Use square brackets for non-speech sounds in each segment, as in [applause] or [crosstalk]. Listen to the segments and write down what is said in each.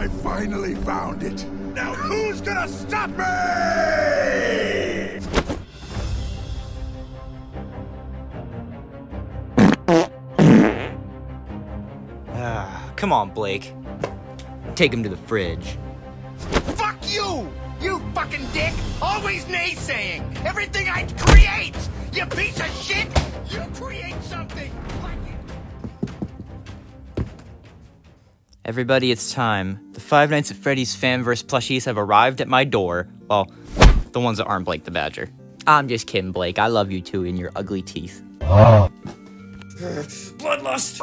I finally found it. Now who's gonna stop me? Ah, come on, Blake. Take him to the fridge. Fuck you! You fucking dick! Always naysaying! Everything I create! You piece of shit! You create something! Everybody, it's time. Five Nights at Freddy's Fanverse plushies have arrived at my door. Well, the ones that aren't Blake the Badger. I'm just kidding, Blake. I love you too and your ugly teeth. Oh. Bloodlust!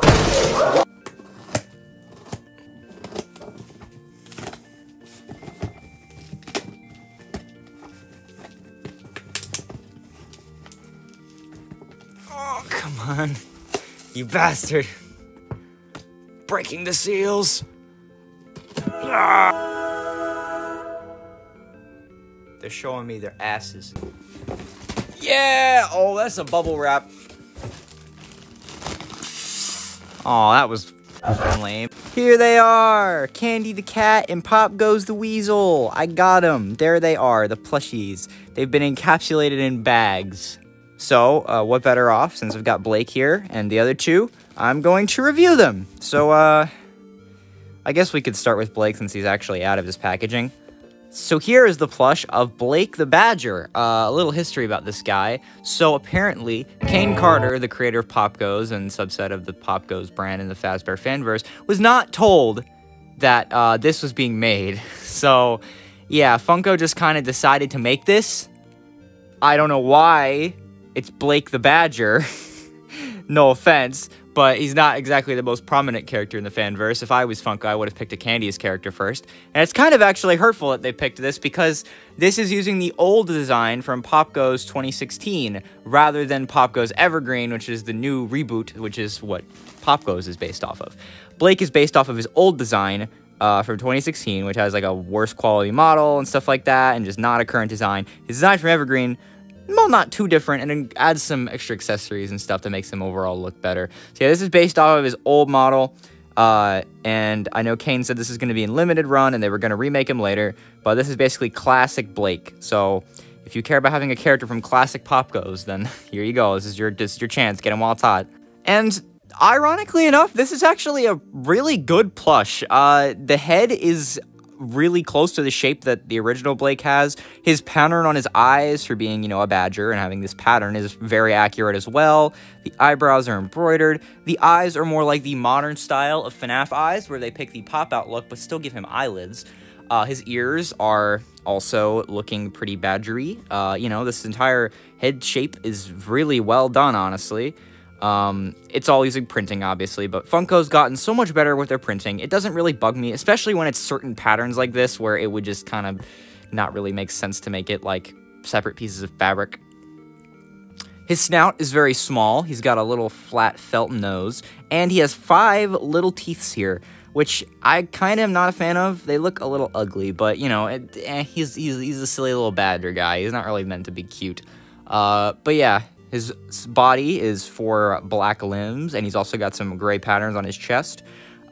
Oh, come on. You bastard. Breaking the seals. They're showing me their asses. Yeah! Oh, that's a bubble wrap. Oh, that was lame. Here they are! Candy the cat and Popgoes the weasel. I got them. There they are, the plushies. They've been encapsulated in bags. So, uh, what better off, since I've got Blake here and the other two, I'm going to review them. So, uh, I guess we could start with Blake since he's actually out of his packaging. So here is the plush of Blake the Badger. Uh, a little history about this guy. So apparently, Kane Carter, the creator of Popgoes and subset of the Popgoes brand in the Fazbear fanverse, was not told that uh, this was being made. [laughs] So, yeah, Funko just kind of decided to make this. I don't know why. It's Blake the Badger. [laughs] no offense, but he's not exactly the most prominent character in the fanverse. If I was Funko, I would have picked a Candy's character first. And it's kind of actually hurtful that they picked this because this is using the old design from Popgoes 2016 rather than Popgoes Evergreen, which is the new reboot, which is what Popgoes is based off of. Blake is based off of his old design, uh, from 2016, which has like a worse quality model and stuff like that, and just not a current design. His design from Evergreen, well, not too different, and then adds some extra accessories and stuff that makes him overall look better. So yeah, this is based off of his old model, uh, and I know Kane said this is going to be in limited run, and they were going to remake him later, but this is basically classic Blake. So if you care about having a character from classic Popgoes, then [laughs] here you go. This is your this is your chance. Get him while it's hot. And ironically enough, this is actually a really good plush. Uh, the head is really close to the shape that the original Blake has. His pattern on his eyes for being, you know, a badger and having this pattern is very accurate as well. The eyebrows are embroidered. The eyes are more like the modern style of FNAF eyes, where they pick the pop-out look but still give him eyelids. Uh, his ears are also looking pretty badgery. Uh, you know, this entire head shape is really well done, honestly. Um, it's all using printing, obviously, but Funko's gotten so much better with their printing. It doesn't really bug me, especially when it's certain patterns like this where it would just kind of not really make sense to make it like separate pieces of fabric. His snout is very small. He's got a little flat felt nose, and he has five little teeths here, which I kind of am not a fan of. They look a little ugly, but you know, it, eh, he's, he's he's a silly little badger guy. He's not really meant to be cute. Uh, but yeah, his body is four black limbs, and he's also got some gray patterns on his chest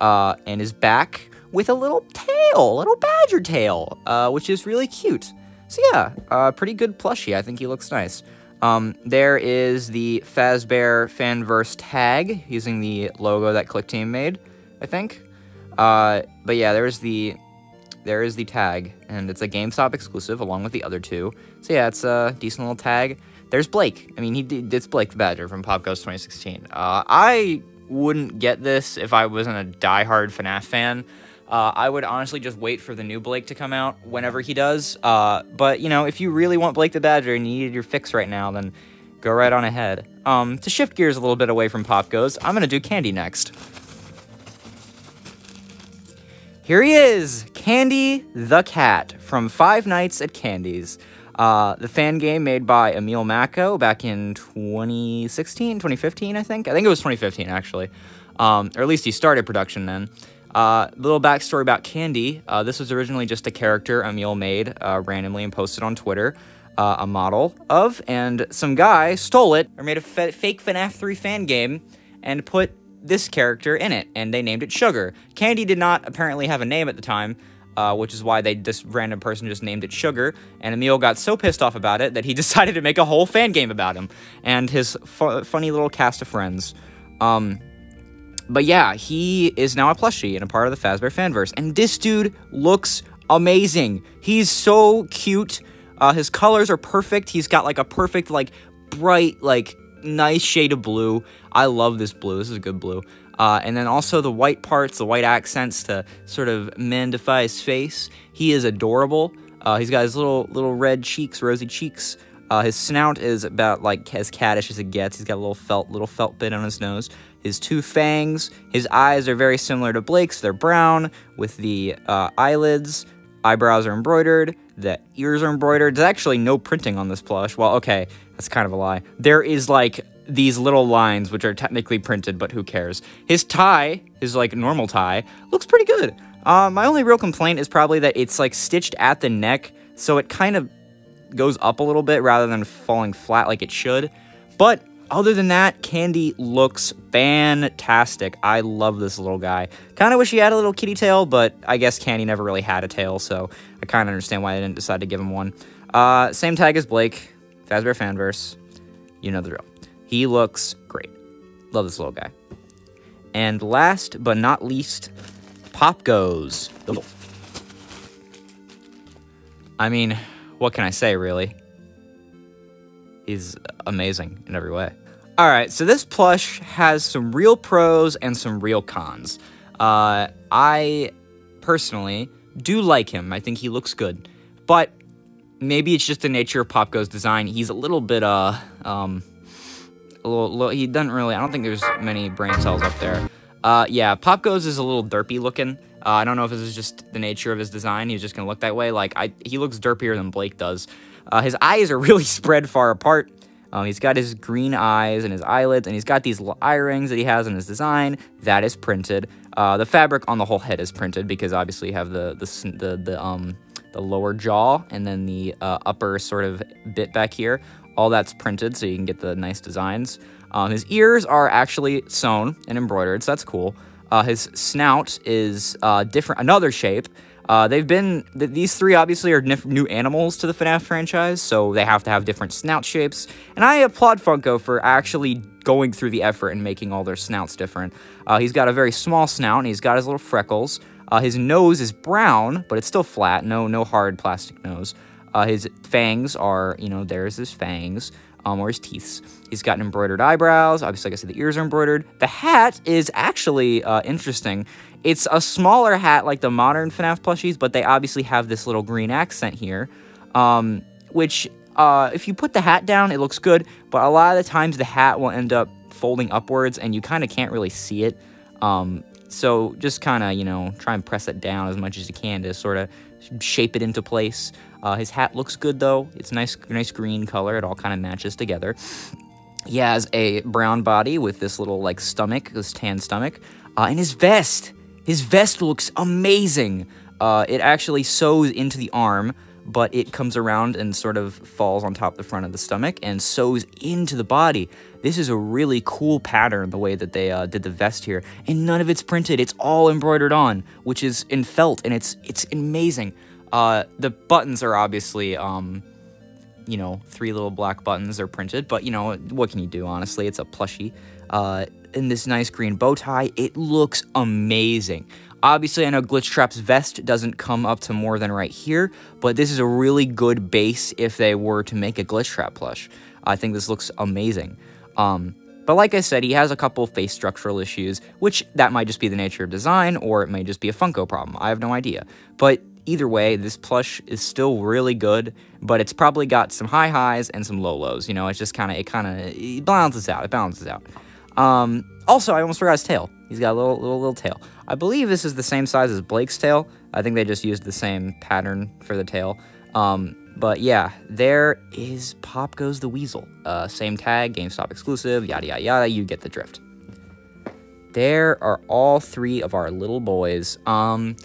uh, and his back with a little tail, a little badger tail, uh, which is really cute. So yeah, uh, pretty good plushie. I think he looks nice. Um, there is the Fazbear Fanverse tag using the logo that Clickteam made, I think. Uh, but yeah, there's the there is the tag, and it's a GameStop exclusive along with the other two. So yeah, it's a decent little tag. There's Blake. I mean, he did, it's Blake the Badger from Popgoes 2016. Uh, I wouldn't get this if I wasn't a diehard FNAF fan. Uh, I would honestly just wait for the new Blake to come out whenever he does. Uh, but, you know, if you really want Blake the Badger and you need your fix right now, then go right on ahead. Um, to shift gears a little bit away from Popgoes, I'm going to do Candy next. Here he is, Candy the Cat from Five Nights at Candy's. Uh, the fan game made by Emil Macko back in 2016, 2015, I think. I think it was 2015, actually. Um, or at least he started production then. Uh, little backstory about Candy. Uh, this was originally just a character Emil made uh, randomly and posted on Twitter. Uh, a model of, and some guy stole it or made a fake FNAF 3 fan game and put this character in it, and they named it Sugar. Candy did not apparently have a name at the time, uh, which is why they this random person just named it Sugar. And Emil got so pissed off about it that he [laughs] decided to make a whole fan game about him and his fu funny little cast of friends. Um, but yeah, he is now a plushie and a part of the Fazbear fanverse, and this dude looks amazing. He's so cute. Uh, his colors are perfect. He's got like a perfect, like bright, like nice shade of blue. I love this blue. This is a good blue. Uh, and then also the white parts, the white accents to sort of mandify his face. He is adorable. Uh, he's got his little little red cheeks, rosy cheeks. Uh, his snout is about like as caddish as it gets. He's got a little felt little felt bit on his nose. His two fangs. His eyes are very similar to Blake's. They're brown with the uh, eyelids. Eyebrows are embroidered. The ears are embroidered. There's actually no printing on this plush. Well, okay, that's kind of a lie. There is like these little lines which are technically printed, but who cares? His tie, his like normal tie, looks pretty good. Uh, my only real complaint is probably that it's like stitched at the neck, so it kind of goes up a little bit rather than falling flat like it should. But other than that, Candy looks fantastic. I love this little guy. Kind of wish he had a little kitty tail, but I guess Candy never really had a tail, so I kind of understand why I didn't decide to give him one. Uh, same tag as Blake, Fazbear Fanverse. You know the drill. He looks great. Love this little guy. And last but not least, Popgoes. I mean, what can I say, really? He's amazing in every way. All right, so this plush has some real pros and some real cons. Uh, I personally do like him. I think he looks good, but maybe it's just the nature of Pop Go's design. He's a little bit uh um little, he doesn't really. I don't think there's many brain cells up there. Uh, yeah, Pop Go's is a little derpy looking. Uh, I don't know if this is just the nature of his design. He's just gonna look that way. Like I, he looks derpier than Blake does. Uh, his eyes are [laughs] really spread far apart. Um, he's got his green eyes and his eyelids, and he's got these little eye rings that he has in his design. That is printed. Uh, the fabric on the whole head is printed because obviously you have the the the, the um the lower jaw and then the uh, upper sort of bit back here. All that's printed so you can get the nice designs. Um, his ears are actually sewn and embroidered, so that's cool. Uh, his snout is uh, different, another shape. Uh, they've been, th these three obviously are new animals to the FNAF franchise, so they have to have different snout shapes. And I applaud Funko for actually going through the effort and making all their snouts different. Uh, he's got a very small snout, and he's got his little freckles. Uh, his nose is brown, but it's still flat, no, no hard plastic nose. Uh, his fangs are, you know, there's his fangs, um, or his teeth. He's got embroidered eyebrows. Obviously, like I said, the ears are embroidered. The hat is actually uh, interesting. It's a smaller hat like the modern FNAF plushies, but they obviously have this little green accent here, um, which, uh, if you put the hat down, it looks good, but a lot of the times the hat will end up folding upwards, and you kind of can't really see it. Um, so just kind of, you know, try and press it down as much as you can to sort of shape it into place. Uh, his hat looks good though. It's nice, nice green color. It all kind of matches together. He has a brown body with this little like stomach, this tan stomach, uh, and his vest. His vest looks amazing. Uh, it actually sews into the arm, but it comes around and sort of falls on top the front of the stomach and sews into the body. This is a really cool pattern, the way that they uh, did the vest here, and none of it's printed. It's all embroidered on, which is in felt, and it's it's amazing. Uh, the buttons are obviously, um, you know, three little black buttons are printed, but you know, what can you do, honestly? It's a plushie. Uh, in this nice green bow tie, it looks amazing. Obviously, I know Glitchtrap's vest doesn't come up to more than right here, but this is a really good base if they were to make a Glitchtrap plush. I think this looks amazing. Um, but like I said, he has a couple face structural issues, which that might just be the nature of design, or it may just be a Funko problem. I have no idea. But either way, this plush is still really good, but it's probably got some high highs and some low lows. You know, it's just kind of, it kind of it balances out. It balances out. Um, also, I almost forgot his tail. He's got a little, little, little tail. I believe this is the same size as Blake's tail. I think they just used the same pattern for the tail. Um, but yeah, there is Popgoes the Weasel. Uh, same tag, GameStop exclusive, yada, yada, yada. You get the drift. There are all three of our little boys. Um,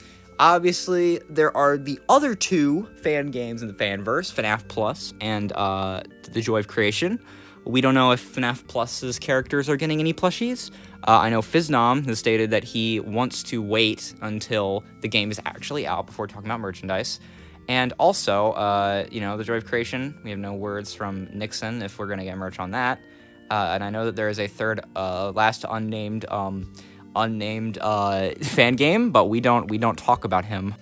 Obviously, there are the other two fan games in the fanverse, FNAF Plus and uh, The Joy of Creation. We don't know if FNAF Plus's characters are getting any plushies. Uh, I know Phisnom has stated that he wants to wait until the game is actually out before talking about merchandise. And also, uh, you know, the Joy of Creation, we have no words from Nikson if we're going to get merch on that. Uh, and I know that there is a third, uh, last unnamed, um, unnamed uh, [laughs] fan game, but we don't we don't talk about him.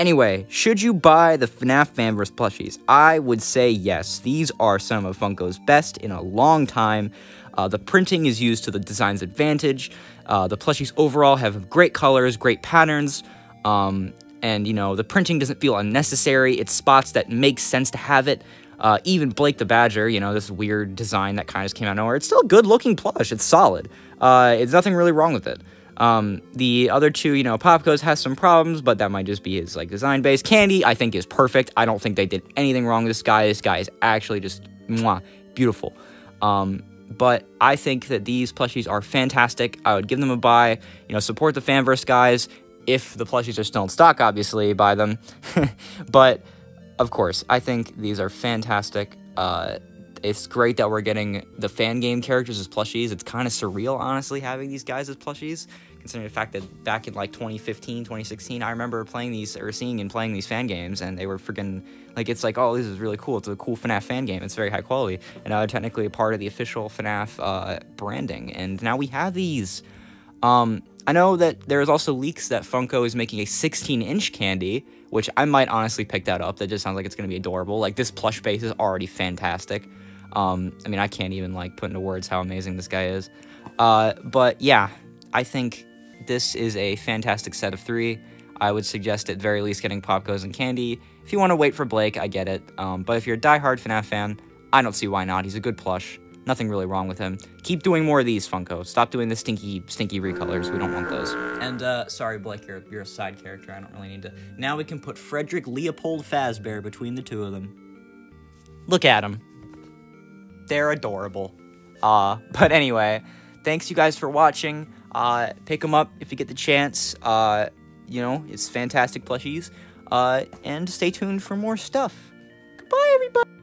Anyway, should you buy the FNAF Fanverse plushies? I would say yes. These are some of Funko's best in a long time. Uh, the printing is used to the design's advantage. Uh, the plushies overall have great colors, great patterns, um, and you know the printing doesn't feel unnecessary. It's spots that make sense to have it. Uh, even Blake the Badger, you know, this weird design that kind of came out of nowhere. It's still a good looking plush. It's solid. Uh, it's nothing really wrong with it. Um, the other two, you know, Popgoes has some problems, but that might just be his like design base. Candy, I think, is perfect. I don't think they did anything wrong with this guy. This guy is actually just mwah, beautiful. Um, but I think that these plushies are fantastic. I would give them a buy. You know, support the Fanverse guys. If the plushies are still in stock, obviously, buy them. [laughs] but of course, I think these are fantastic. Uh, it's great that we're getting the fan game characters as plushies. It's kind of surreal, honestly, having these guys as plushies considering the fact that back in like 2015, 2016, I remember playing these or seeing and playing these fan games, and they were freaking like it's like oh this is really cool. It's a cool FNAF fan game. It's very high quality, and now they're technically a part of the official FNAF uh, branding, and now we have these. Um, I know that there is also leaks that Funko is making a 16-inch candy, which I might honestly pick that up. That just sounds like it's gonna be adorable. Like this plush base is already fantastic. Um, I mean, I can't even like put into words how amazing this guy is. Uh, but yeah, I think this is a fantastic set of three. I would suggest at very least getting Popgoes and Candy. If you want to wait for Blake, I get it. Um, but if you're a die-hard FNAF fan, I don't see why not. He's a good plush. Nothing really wrong with him. Keep doing more of these, Funko. Stop doing the stinky, stinky recolors. We don't want those. And, uh, sorry, Blake, you're, you're a side character. I don't really need to... Now we can put Frederick Leopold Fazbear between the two of them. Look at them. They're adorable. Uh, [laughs] but anyway, thanks you guys for watching. Uh, pick them up if you get the chance. Uh, you know, it's fantastic plushies. Uh, and stay tuned for more stuff. Goodbye, everybody.